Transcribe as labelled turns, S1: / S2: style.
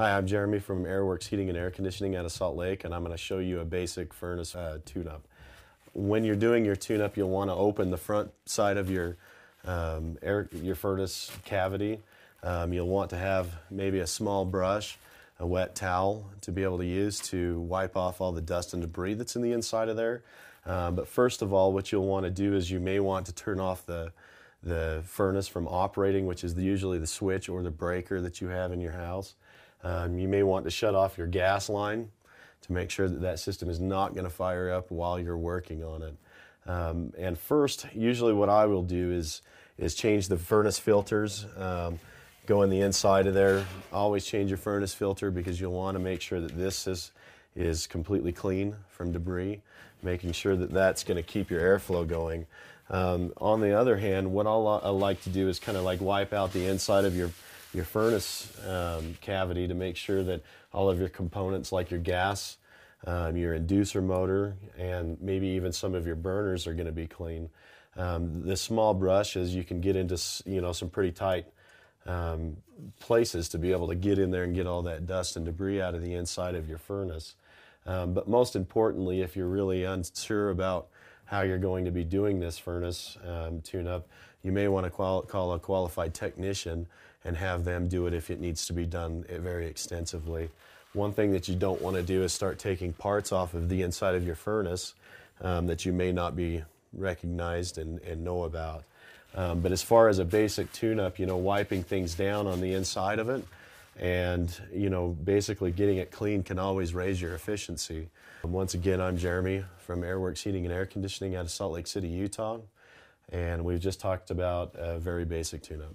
S1: Hi, I'm Jeremy from Airworx Heating and Air Conditioning out of Salt Lake, and I'm going to show you a basic furnace uh, tune-up. When you're doing your tune-up, you'll want to open the front side of your um, air, your furnace cavity. Um, you'll want to have maybe a small brush, a wet towel to be able to use to wipe off all the dust and debris that's in the inside of there. Um, but first of all, what you'll want to do is you may want to turn off the the furnace from operating, which is the, usually the switch or the breaker that you have in your house. Um, you may want to shut off your gas line to make sure that that system is not going to fire up while you're working on it. Um, and first, usually what I will do is, is change the furnace filters. Um, go in the inside of there. Always change your furnace filter because you'll want to make sure that this is, is completely clean from debris, making sure that that's going to keep your airflow going. Um, on the other hand, what I'll, I like to do is kind of like wipe out the inside of your your furnace um, cavity to make sure that all of your components like your gas, um, your inducer motor, and maybe even some of your burners are going to be clean. Um, small brush, as you can get into you know some pretty tight um, places to be able to get in there and get all that dust and debris out of the inside of your furnace. Um, but most importantly, if you're really unsure about how you're going to be doing this furnace um, tune-up, you may want to call a qualified technician and have them do it if it needs to be done eh, very extensively. One thing that you don't want to do is start taking parts off of the inside of your furnace um, that you may not be recognized and, and know about. Um, but as far as a basic tune-up, you know, wiping things down on the inside of it and, you know, basically getting it clean can always raise your efficiency. Once again, I'm Jeremy from Airworx Heating and Air Conditioning out of Salt Lake City, Utah, and we've just talked about a very basic tune-up.